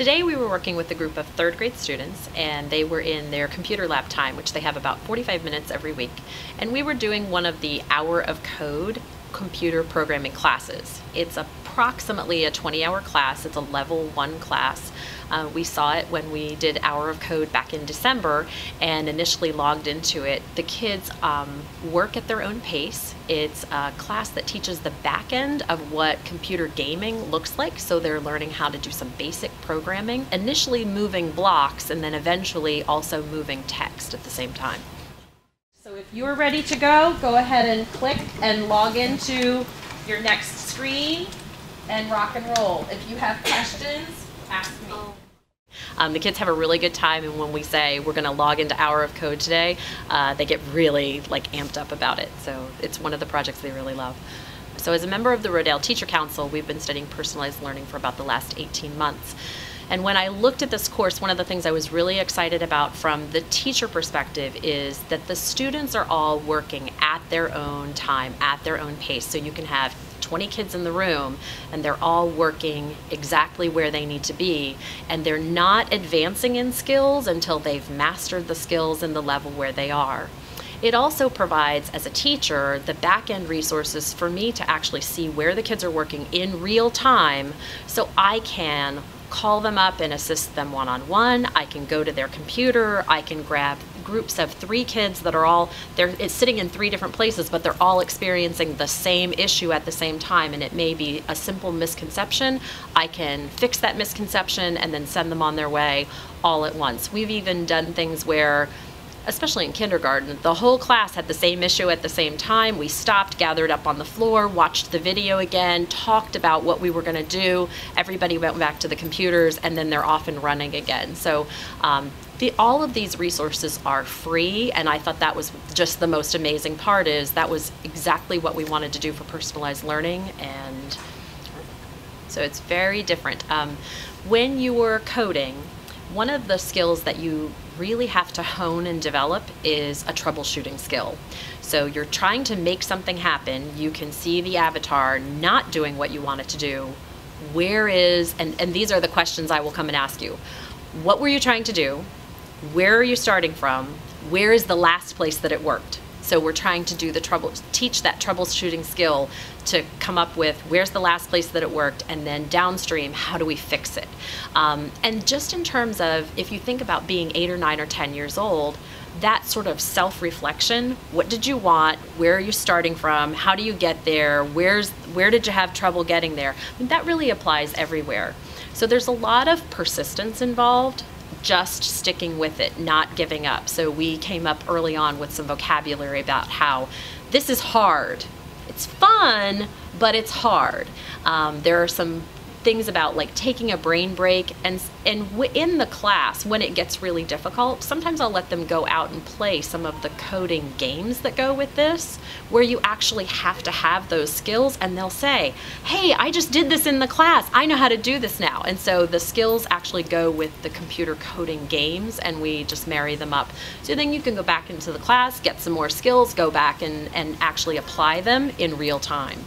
Today we were working with a group of third grade students and they were in their computer lab time, which they have about 45 minutes every week. And we were doing one of the hour of code computer programming classes. It's approximately a 20 hour class, it's a level one class. Uh, we saw it when we did Hour of Code back in December and initially logged into it. The kids um, work at their own pace. It's a class that teaches the back end of what computer gaming looks like, so they're learning how to do some basic programming, initially moving blocks and then eventually also moving text at the same time. If you're ready to go, go ahead and click and log into your next screen and rock and roll. If you have questions, ask me. Um, the kids have a really good time, and when we say we're going to log into Hour of Code today, uh, they get really like amped up about it. So it's one of the projects they really love. So as a member of the Rodel Teacher Council, we've been studying personalized learning for about the last 18 months. And when I looked at this course, one of the things I was really excited about from the teacher perspective is that the students are all working at their own time, at their own pace. So you can have 20 kids in the room and they're all working exactly where they need to be and they're not advancing in skills until they've mastered the skills and the level where they are. It also provides, as a teacher, the back end resources for me to actually see where the kids are working in real time so I can call them up and assist them one on one. I can go to their computer. I can grab groups of three kids that are all they're it's sitting in three different places, but they're all experiencing the same issue at the same time, and it may be a simple misconception. I can fix that misconception and then send them on their way all at once. We've even done things where especially in kindergarten, the whole class had the same issue at the same time. We stopped, gathered up on the floor, watched the video again, talked about what we were going to do. Everybody went back to the computers, and then they're off and running again. So um, the, all of these resources are free, and I thought that was just the most amazing part is that was exactly what we wanted to do for personalized learning, and so it's very different. Um, when you were coding, one of the skills that you really have to hone and develop is a troubleshooting skill. So you're trying to make something happen, you can see the avatar not doing what you want it to do. Where is, and, and these are the questions I will come and ask you. What were you trying to do? Where are you starting from? Where is the last place that it worked? So we're trying to do the trouble, teach that troubleshooting skill to come up with where's the last place that it worked, and then downstream, how do we fix it? Um, and just in terms of if you think about being eight or nine or 10 years old, that sort of self-reflection what did you want? Where are you starting from? How do you get there? Where's where did you have trouble getting there? I mean, that really applies everywhere. So there's a lot of persistence involved just sticking with it, not giving up. So we came up early on with some vocabulary about how this is hard. It's fun, but it's hard. Um, there are some things about like taking a brain break and and in the class when it gets really difficult sometimes I'll let them go out and play some of the coding games that go with this where you actually have to have those skills and they'll say hey I just did this in the class. I know how to do this now. And so the skills actually go with the computer coding games and we just marry them up. So then you can go back into the class get some more skills go back and and actually apply them in real time